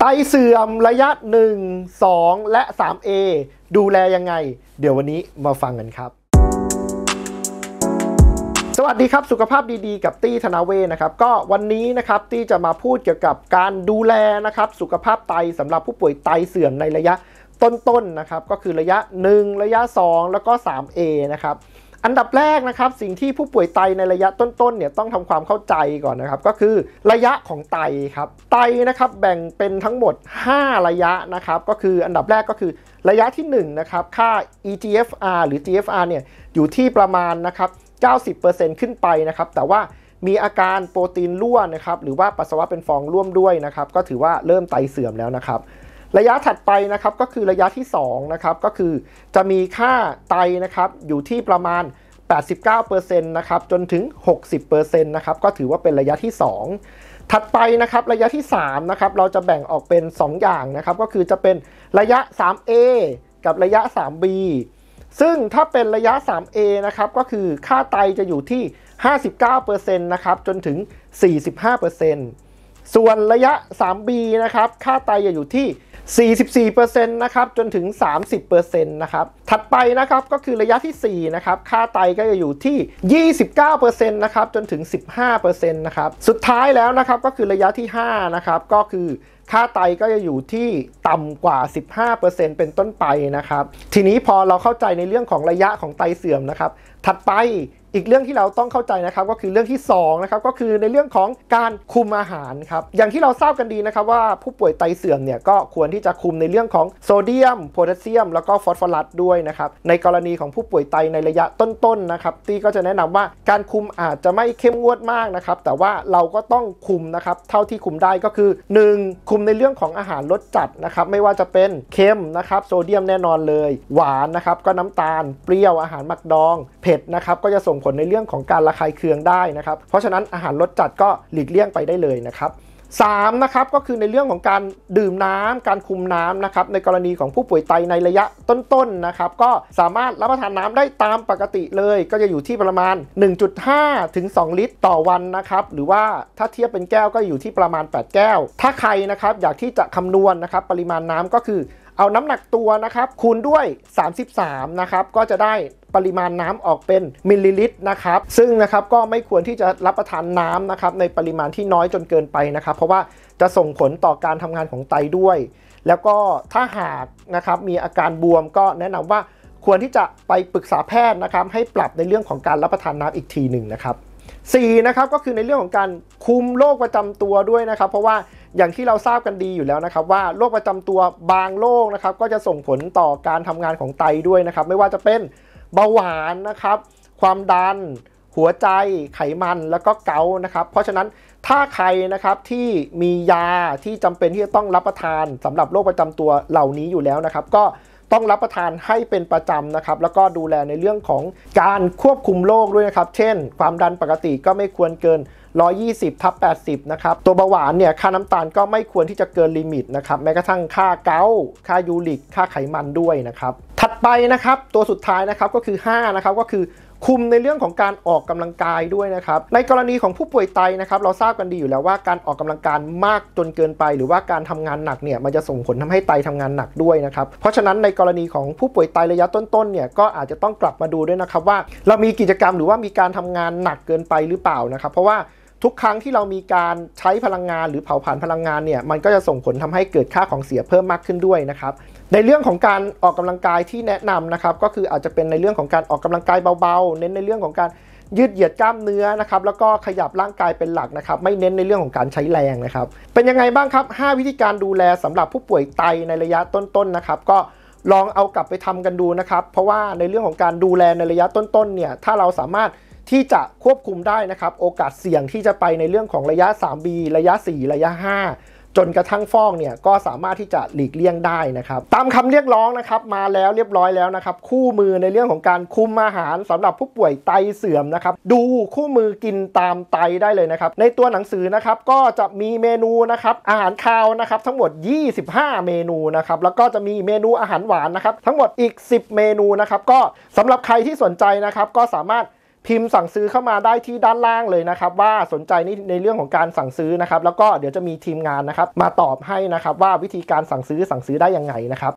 ไตเสื่อมระยะ 1 2 และ 3A ดูแลยังไง เดี๋ยววันนี้มาฟังกันครับ สวัสดีครับสุขภาพดีๆ กับตี้ธนาเวนะครับ ก็วันนี้นะครับตี้จะมาพูดเกี่ยวกับการดูแลนะครับสุขภาพไตสำหรับผู้ป่วยไตเสื่อมในระยะต้นๆนนะครับก็คือระยะ 1 ระยะ 2 แล้วก็ 3A นะครับ อันดับแรกนะครับสิ่งที่ผู้ป่วยไตในระยะต้นๆเนี่ยต้องทำความเข้าใจก่อนนะครับ ก็คือระยะของไตครับไตนะครับแบ่งเป็นทั้งหมด 5 ระยะนะครับก็คืออันดับแรกก็คือระยะที่1นะครับค่า eGFR หรือ GFR เนี่ยอยู่ที่ประมาณนะครับ90%ขึ้นไปนะครับแต่ว่ามีอาการโปรตีนรั่วนะครับหรือว่าปัสสาวะเป็นฟองร่วมด้วยนะครับก็ถือว่าเริ่มไตเสื่อมแล้วนะครับ ระยะถัดไปนะครับก็คือระยะที่2นะครับก็คือจะมีค่าไตนะครับอยู่ที่ประมาณ 89%นะครับจนถึง 60%นะครับก็ถือว่าเป็นระยะที่ 2 ถัดไปนะครับระยะที่3นะครับเราจะแบ่งออกเป็น 2 อย่างนะครับก็คือจะเป็นระยะ 3A กับระยะ 3B ซึ่งถ้าเป็นระยะ 3A นะครับก็คือค่าไตจะอยู่ที่ 59%นะครับจนถึง 45%ส่วนระยะ 3B นะครับ ค่าไตจะอยู่ที่ 44%นะครับจนถึง 30%นะครับถัดไปนะครับก็คือระยะที่ 4 นะครับ ค่าไตก็จะอยู่ที่ 29%นะครับจนถึง 15%นะครับสุดท้ายแล้วนะครับก็คือระยะที่ 5 นะครับก็คือ ค่าไตก็จะอยู่ที่ต่ำกว่า 15%เป็นต้นไปนะครับ ทีนี้พอเราเข้าใจในเรื่องของระยะของไตเสื่อมนะครับ ถัดไปอีกเรื่องที่เราต้องเข้าใจนะครับก็คือเรื่องที่2นะครับก็คือในเรื่องของการคุมอาหารครับอย่างที่เราทราบกันดีนะครับว่าผู้ป่วยไตเสื่อมเนี่ยก็ควรที่จะคุมในเรื่องของโซเดียมโพแทสเซียม แล้วก็ฟอสฟอรัสด้วยนะครับในกรณีของผู้ป่วยไตในระยะต้นๆนนะครับตีก็จะแนะนำว่าการคุมอาจจะไม่เข้มงวดมากนะครับแต่ว่าเราก็ต้องคุมนะครับเท่าที่คุมได้ก็คือ 1. คุุมในเรื่องของอาหารรสจัดนะครับไม่ว่าจะเป็นเค็มนะครับโซเดียมแน่นอนเลย หวานนะครับก็น้ำตาล เปรี้ยวอาหารหมักดองเผ็ดนะครับก็จะส่งผลในเรื่องของการระคายเคืองได้นะครับเพราะฉะนั้นอาหารรสจัดก็หลีกเลี่ยงไปได้เลยนะครับ 3นะครับก็คือในเรื่องของการดื่มน้ำการคุมน้ำนะครับในกรณีของผู้ป่วยไตในระยะต้นๆนนะครับก็สามารถรับประทานน้ำได้ตามปกติเลย ก็จะอยู่ที่ประมาณ 1.5 ถึง 2 ลิตรต่อวันนะครับหรือว่าถ้าเทียบเป็นแก้วก็อยู่ที่ประมาณ 8 แก้ว ถ้าใครนะครับอยากที่จะคำนวณนะครับปริมาณน้ำก็คือเอาน้ำหนักตัวนะครับคูณด้วย 33 นะครับ ก็จะได้ ปริมาณน้ำออกเป็นมิลลิลิตรนะครับซึ่งนะครับก็ไม่ควรที่จะรับประทานน้ำนะครับในปริมาณที่น้อยจนเกินไปนะครับ เพราะว่าจะส่งผลต่อการทำงานของไตด้วย แล้วก็ถ้าหากนะครับมีอาการบวมก็แนะนำว่าควรที่จะไปปรึกษาแพทย์นะครับให้ปรับในเรื่องของการรับประทานน้ำอีกทีหนึ่งนะครับ4นะครับก็คือในเรื่องของการคุมโรคประจำตัวด้วยนะครับ เพราะว่าอย่างที่เราทราบกันดีอยู่แล้วนะครับ ว่าโรคประจำตัวบางโรคนะครับก็จะส่งผลต่อการทำงานของไตด้วยนะครับ ไม่ว่าจะเป็น เบาหวานนะครับ ความดัน หัวใจไขมันแล้วก็เกานะครับ เพราะฉะนั้นถ้าใครนะครับที่มียาที่จำเป็นที่จะต้องรับประทานสำหรับโรคประจำตัวเหล่านี้อยู่แล้วนะครับ ก็ต้องรับประทานให้เป็นประจำนะครับ แล้วก็ดูแลในเรื่องของการควบคุมโรคด้วยนะครับ เช่น ความดันปกติก็ไม่ควรเกิน 120ทับ80 นะครับ ตัวเบาหวานเนี่ย ค่าน้ำตาลก็ไม่ควรที่จะเกิน limit นะครับ แม้กระทั่งค่าเกาต์ค่ายูริก ค่าไขมันด้วยนะครับ ไปนะครับตัวสุดท้ายนะครับก็คือ 5 นะครับก็คือคุมในเรื่องของการออกกำลังกายด้วยนะครับ ในกรณีของผู้ป่วยไตนะครับ เราทราบกันดีอยู่แล้วว่าการออกกำลังกายมากจนเกินไป หรือว่าการทำงานหนักเนี่ยมันจะส่งผลทำให้ไตทำงานหนักด้วยนะครับ เพราะฉะนั้นในกรณีของผู้ป่วยไตระยะต้นๆเนี่ยก็อาจจะต้องกลับมาดูด้วยนะครับว่า เรามีกิจกรรมหรือว่ามีการทำงานหนักเกินไปหรือเปล่านะครับ เพราะว่า ทุกครั้งที่เรามีการใช้พลังงานหรือเผาผลาญพลังงานเนี่ยมันก็จะส่งผลทำให้เกิดค่าของเสียเพิ่มมากขึ้นด้วยนะครับในเรื่องของการออกกำลังกายที่แนะนำนะครับก็คืออาจจะเป็นในเรื่องของการออกกำลังกายเบาๆ เน้นในเรื่องของการยืดเหยียดกล้ามเนื้อนะครับแล้วก็ขยับร่างกายเป็นหลักนะครับ ไม่เน้นในเรื่องของการใช้แรงนะครับ เป็นยังไงบ้างครับ 5 วิธีการดูแลสำหรับผู้ป่วยไตในระยะต้นๆนนะครับ ก็ลองเอากลับไปทำกันดูนะครับ เพราะว่าในเรื่องของการดูแลในระยะต้นๆเนี่ยถ้าเราสามารถ ที่จะควบคุมได้นะครับ โอกาสเสี่ยงที่จะไปในเรื่องของระยะ 3B ระยะ 4 ระยะ 5 จนกระทั่งฟอกเนี่ยก็สามารถที่จะหลีกเลี่ยงได้นะครับ ตามคำเรียกร้องนะครับมาแล้วเรียบร้อยแล้วนะครับ คู่มือในเรื่องของการคุมอาหารสำหรับผู้ป่วยไตเสื่อมนะครับ ดูคู่มือกินตามไตได้เลยนะครับ ในตัวหนังสือนะครับก็จะมีเมนูนะครับอาหารคาวนะครับทั้งหมด 25 เมนูนะครับแล้วก็จะมีเมนูอาหารหวานนะครับทั้งหมดอีก 10 เมนูนะครับก็สำหรับใครที่สนใจนะครับก็สามารถ พิมพ์สั่งซื้อเข้ามาได้ที่ด้านล่างเลยนะครับ ว่าสนใจในในเรื่องของการสั่งซื้อนะครับ แล้วก็เดี๋ยวจะมีทีมงานนะครับ มาตอบให้นะครับว่าวิธีการสั่งซื้อสั่งซื้อได้ยังไงนะครับ